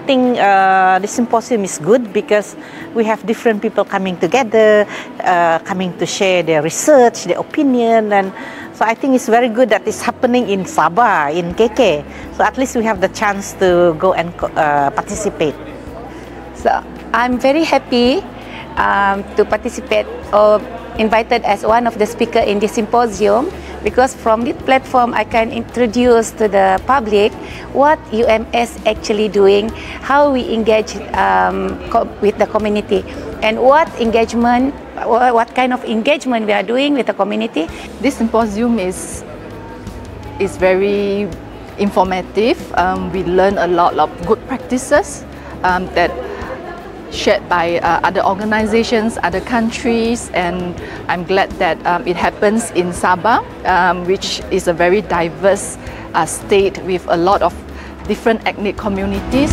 think uh, the symposium is good because we have different people coming together, uh, coming to share their research, their opinion, and so I think it's very good that it's happening in Sabah, in KK. So at least we have the chance to go and uh, participate. So I'm very happy um, to participate or invited as one of the speaker in the symposium because from this platform I can introduce to the public what UMS actually doing, how we engage um, with the community and what engagement, what kind of engagement we are doing with the community. This symposium is, is very informative. Um, we learn a lot of good practices um, that shared by uh, other organizations, other countries, and I'm glad that um, it happens in Sabah, um, which is a very diverse uh, state with a lot of different ethnic communities.